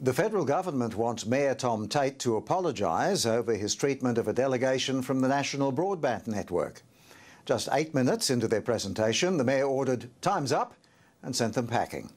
The federal government wants Mayor Tom Tate to apologise over his treatment of a delegation from the National Broadband Network. Just eight minutes into their presentation, the Mayor ordered time's up and sent them packing.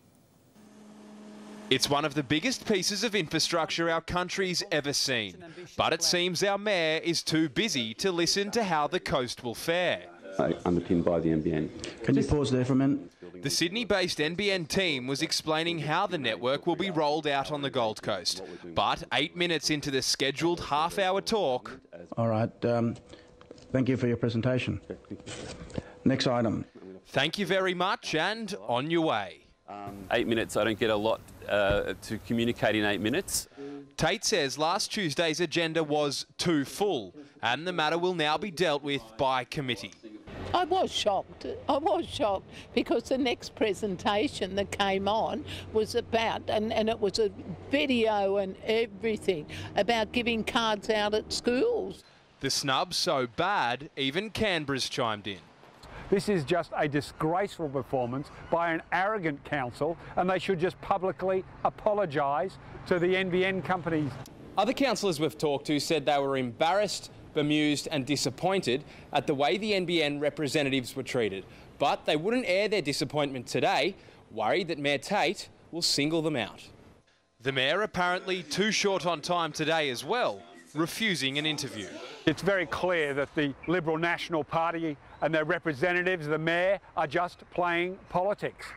It's one of the biggest pieces of infrastructure our country's ever seen. But it seems our Mayor is too busy to listen to how the coast will fare. Uh, underpinned by the NBN. Can you pause there for a minute? The Sydney based NBN team was explaining how the network will be rolled out on the Gold Coast. But eight minutes into the scheduled half hour talk. All right. Um, thank you for your presentation. Next item. Thank you very much and on your way. Um, eight minutes, I don't get a lot uh, to communicate in eight minutes. Tate says last Tuesday's agenda was too full and the matter will now be dealt with by committee. I was shocked. I was shocked because the next presentation that came on was about, and, and it was a video and everything, about giving cards out at schools. The snub so bad, even Canberra's chimed in. This is just a disgraceful performance by an arrogant council, and they should just publicly apologise to the NBN companies. Other councillors we've talked to said they were embarrassed bemused and disappointed at the way the NBN representatives were treated. But they wouldn't air their disappointment today, worried that Mayor Tate will single them out. The Mayor apparently too short on time today as well, refusing an interview. It's very clear that the Liberal National Party and their representatives, the Mayor, are just playing politics.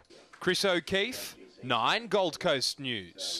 Chris O'Keefe, 9 Gold Coast News.